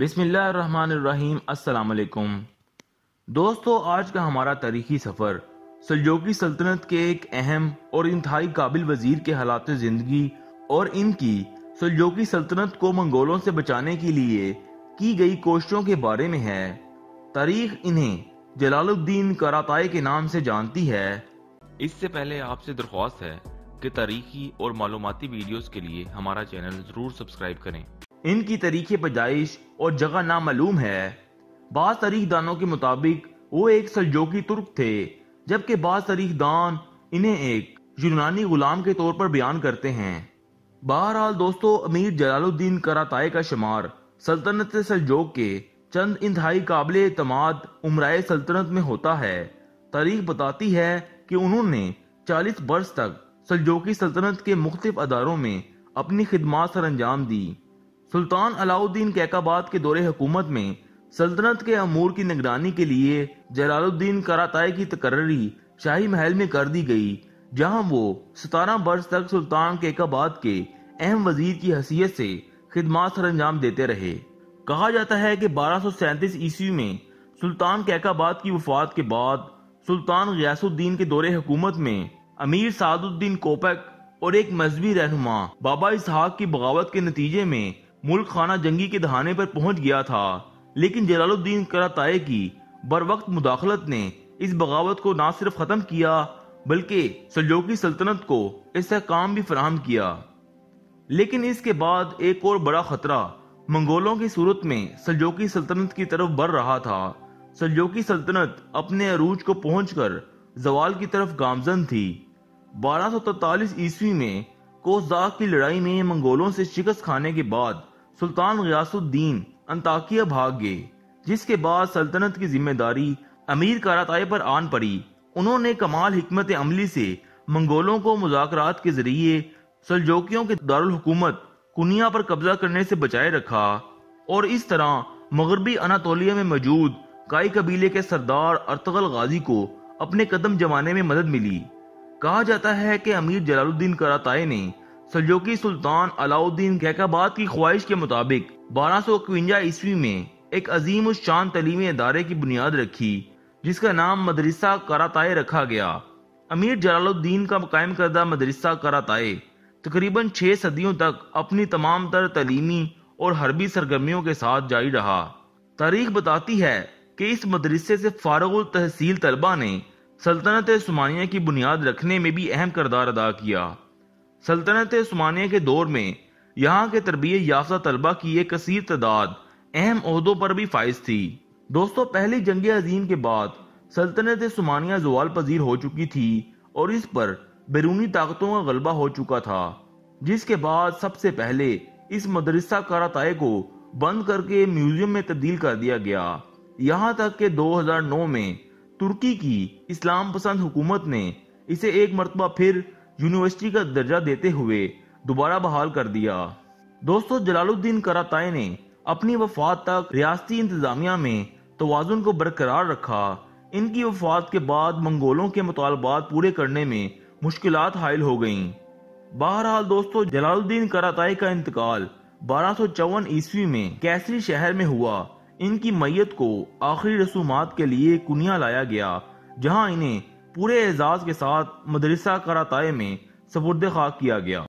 بسم اللہ الرحمن الرحیم، السلام علیکم۔ دوستو، آج کا ہمارا تاریخی سفر سلجوکی سلطنت کے ایک اہم اور انتہائی قابل وزیر کے حالات زندگی اور ان کی سلجوکی سلطنت کو منگولوں سے بچانے کے لیے کی گئی کوششوں کے بارے میں ہے۔ تاریخ انہیں جلال الدین کراتائے کے نام سے جانتی ہے۔ اس سے پہلے آپ سے درخواست ہے کہ تاریخی اور معلوماتی ویڈیوز کے لیے ہمارا چینل ضرور سبسکرائب کریں۔ ان کی تاریخ پیدائش اور جگہ نامعلوم ہے۔ بعض تاریخ دانوں کے مطابق وہ ایک سلجوکی ترک تھے، جبکہ بعض تاریخ دان انہیں ایک یونانی غلام کے طور پر بیان کرتے ہیں۔ بہرحال دوستو، امیر جلال الدین کراتائے کا شمار سلطنت سلجوک کے چند انتہائی قابل اعتماد عمرائے سلطنت میں ہوتا ہے۔ تاریخ بتاتی ہے کہ انہوں نے چالیس برس تک سلجوکی سلطنت کے مختلف اداروں میں اپنی خدمات سر انجام دی۔ سلطان علاؤ الدین کیکاباد کے دور حکومت میں سلطنت کے امور کی نگرانی کے لیے جلال الدین کراتائے کی تقرری شاہی محل میں کر دی گئی، جہاں وہ ستارہ برس تک سلطان کیکاباد کے اہم وزیر کی حیثیت سے خدمات سر انجام دیتے رہے۔ کہا جاتا ہے کہ بارہ سو سینتیس عیسوی میں سلطان کیکاباد کی وفات کے بعد سلطان غیاس الدین کے دور حکومت میں امیر سعد الدین کوپک اور ایک مذہبی رہنما بابا اسحاق کی بغاوت کے نتیجے میں ملک خانہ جنگی کے دہانے پر پہنچ گیا تھا۔ لیکن جلال الدین کراتائے کی بر وقت مداخلت نے اس بغاوت کو نہ صرف ختم کیا، بلکہ سلجوکی سلطنت کو اس سے کام بھی فراہم کیا۔ لیکن اس کے بعد ایک اور بڑا خطرہ منگولوں کی صورت میں سلجوکی سلطنت کی طرف بڑھ رہا تھا۔ سلجوکی سلطنت اپنے عروج کو پہنچ کر زوال کی طرف گامزن تھی۔ بارہ سو ترتالیس عیسوی میں کوزاک کی لڑائی میں منگولوں سے شکست کھانے کے بعد سلطان غیاس الدین انتاکیہ بھاگ گئے، جس کے بعد سلطنت کی ذمہ داری امیر کاراتائے پر آن پڑی۔ انہوں نے کمال حکمت عملی سے منگولوں کو مذاکرات کے ذریعے سلجوکیوں کے دارالحکومت کنیا پر قبضہ کرنے سے بچائے رکھا اور اس طرح مغربی اناتولیا میں موجود کائی قبیلے کے سردار ارتغل غازی کو اپنے قدم جمانے میں مدد ملی۔ کہا جاتا ہے کہ امیر جلال الدین کراتائے نے سلجوکی سلطان علاؤ الدین کی خواہش کے مطابق بارہ سو اکونجا عیسوی میں ایک عظیم الشان تعلیمی ادارے کی بنیاد رکھی، جس کا نام مدرسہ کراتائے رکھا گیا۔ امیر جلال الدین کا قائم کردہ مدرسہ کراتائے تقریباً چھ صدیوں تک اپنی تمام تر تعلیمی اور حربی سرگرمیوں کے ساتھ جاری رہا۔ تاریخ بتاتی ہے کہ اس مدرسے سے فارغ التحصیل طلبہ نے سلطنت عثمانیہ کی بنیاد رکھنے میں بھی اہم کردار ادا کیا۔ سلطنت عثمانیہ کے دور میں یہاں کے تربیت یافتہ طلبہ کی ایک کثیر تعداد اہم عہدوں پر بھی فائز تھی۔ دوستو، پہلی جنگ عظیم کے بعد سلطنت عثمانیہ زوال پذیر ہو چکی تھی اور اس پر بیرونی طاقتوں کا غلبہ ہو چکا تھا، جس کے بعد سب سے پہلے اس مدرسہ کاراتائے کو بند کر کے میوزیم میں تبدیل کر دیا گیا۔ یہاں تک کہ دو ہزار نو میں ترکی کی اسلام پسند حکومت نے اسے ایک مرتبہ پھر یونیورسٹی کا درجہ دیتے ہوئے دوبارہ بحال کر دیا۔ دوستو، جلال الدین کراتائے نے اپنی وفات تک ریاستی انتظامیہ میں توازن کو برقرار رکھا۔ ان کی وفات کے بعد منگولوں کے مطالبات پورے کرنے میں مشکلات حائل ہو گئیں۔ بہرحال دوستو، جلال الدین کراتائی کا انتقال بارہ سو چون عیسوی میں کیسری شہر میں ہوا۔ ان کی میت کو آخری رسومات کے لیے کنیا لایا گیا، جہاں انہیں پورے اعزاز کے ساتھ مدرسہ کراتائے میں سپرد خاک کیا گیا۔